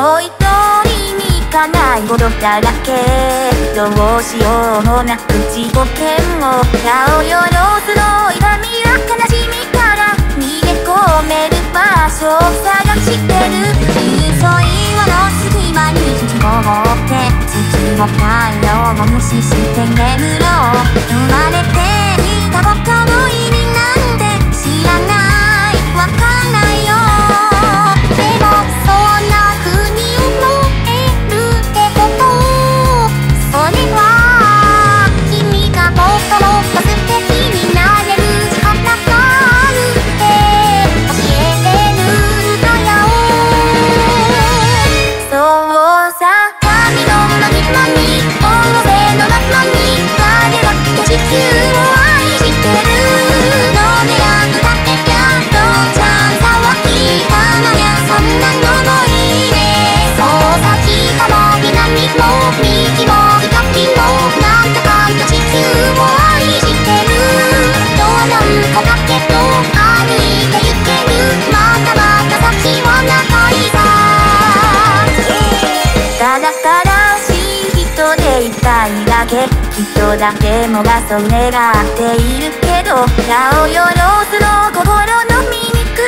もう一人に行かないことだらけどうしようもなく自己嫌悪顔よろずの痛みや悲しみから逃げ込める場所を探してる。急い岩の隙間に引きこもって月も太陽も無視して眠ろう生まれていた僕人だけもがそう願っているけど顔をよろずの心の醜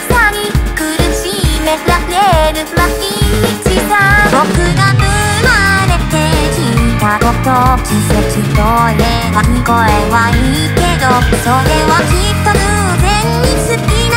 さに苦しめられる毎日さ僕が生まれてきたこと季節とれは聞こえはいいけどそれはきっと偶然に好きな